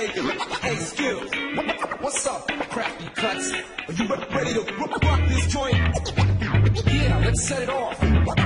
Hey, skill. What's up, crafty cuts? Are you ready to rock this joint? Yeah, let's set it off.